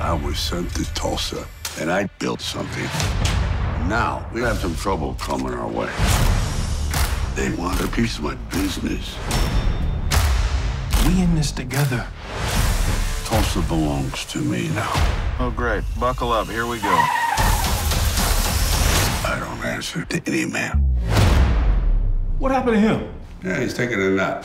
I was sent to Tulsa, and I built something. Now, we have some trouble coming our way. They want a piece of my business. We in this together. Tulsa belongs to me now. Oh, great. Buckle up. Here we go. I don't answer to any man. What happened to him? Yeah, he's taking a nap.